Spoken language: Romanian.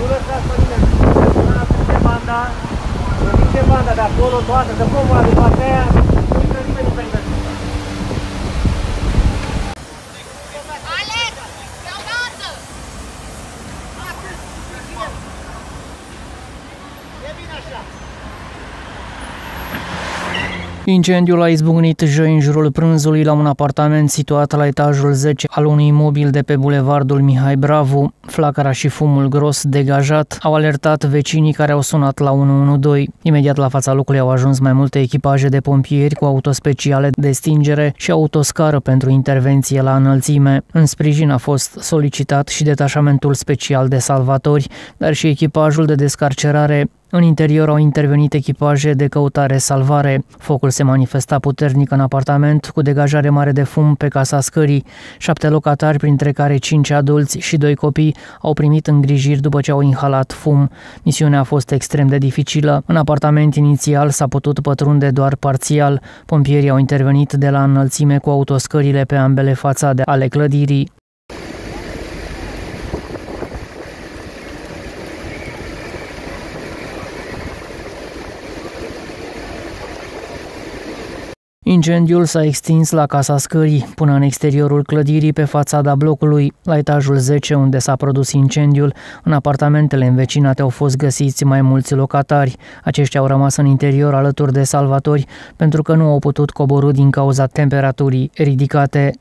nu lăsați pe nimeni. Prinde banda, prinde banda de acolo toată, că pomul ăla de partea aia, nu intră nimeni în perină. Yeah. Incendiul a izbucnit joi în jurul prânzului la un apartament situat la etajul 10 al unui imobil de pe bulevardul Mihai Bravu. Flacăra și fumul gros degajat au alertat vecinii care au sunat la 112. Imediat la fața locului au ajuns mai multe echipaje de pompieri cu autospeciale de stingere și autoscară pentru intervenție la înălțime. În sprijin a fost solicitat și detașamentul special de salvatori, dar și echipajul de descarcerare în interior au intervenit echipaje de căutare-salvare. Focul se manifesta puternic în apartament, cu degajare mare de fum pe casa scării. Șapte locatari, printre care cinci adulți și doi copii, au primit îngrijiri după ce au inhalat fum. Misiunea a fost extrem de dificilă. În apartament inițial s-a putut pătrunde doar parțial. Pompierii au intervenit de la înălțime cu autoscările pe ambele fațade ale clădirii. Incendiul s-a extins la casa scării, până în exteriorul clădirii pe fațada blocului, la etajul 10 unde s-a produs incendiul. În apartamentele învecinate au fost găsiți mai mulți locatari. Aceștia au rămas în interior alături de salvatori pentru că nu au putut coborâ din cauza temperaturii ridicate.